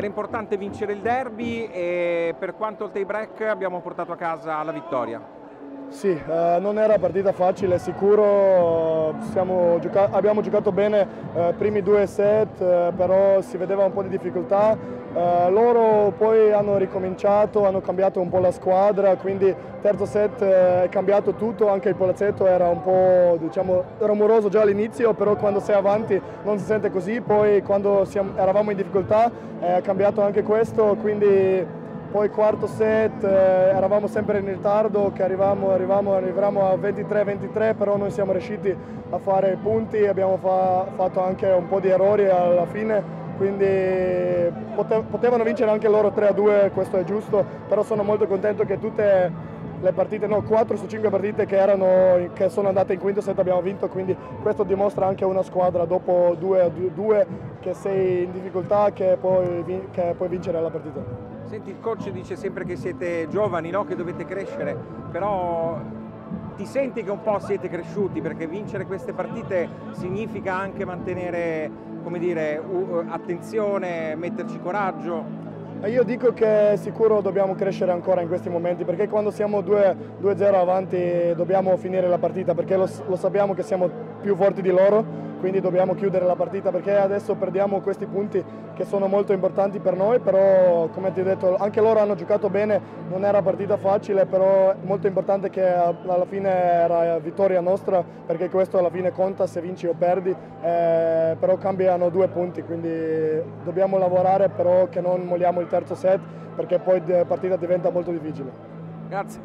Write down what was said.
Era importante vincere il derby e per quanto il tie break abbiamo portato a casa la vittoria. Sì, eh, non era partita facile, sicuro gioca abbiamo giocato bene i eh, primi due set, eh, però si vedeva un po' di difficoltà. Eh, loro poi hanno ricominciato, hanno cambiato un po' la squadra, quindi terzo set eh, è cambiato tutto, anche il palazzetto era un po' diciamo, rumoroso già all'inizio, però quando sei avanti non si sente così, poi quando siamo, eravamo in difficoltà è cambiato anche questo, quindi poi quarto set eh, eravamo sempre in ritardo che arrivavamo, arrivavamo, arrivavamo a 23-23 però noi siamo riusciti a fare punti, abbiamo fa, fatto anche un po' di errori alla fine quindi potevano vincere anche loro 3-2, questo è giusto, però sono molto contento che tutte le partite, no, 4 su 5 partite che, erano, che sono andate in quinto set abbiamo vinto, quindi questo dimostra anche una squadra dopo 2-2 che sei in difficoltà che puoi, che puoi vincere la partita. Senti, il coach dice sempre che siete giovani, no? che dovete crescere, però ti senti che un po' siete cresciuti perché vincere queste partite significa anche mantenere dire, attenzione, metterci coraggio? Io dico che sicuro dobbiamo crescere ancora in questi momenti perché quando siamo 2-0 avanti dobbiamo finire la partita perché lo, lo sappiamo che siamo più forti di loro quindi dobbiamo chiudere la partita perché adesso perdiamo questi punti che sono molto importanti per noi, però come ti ho detto anche loro hanno giocato bene, non era partita facile, però è molto importante che alla fine era vittoria nostra perché questo alla fine conta se vinci o perdi, eh, però cambiano due punti, quindi dobbiamo lavorare però che non molliamo il terzo set perché poi la partita diventa molto difficile. Grazie.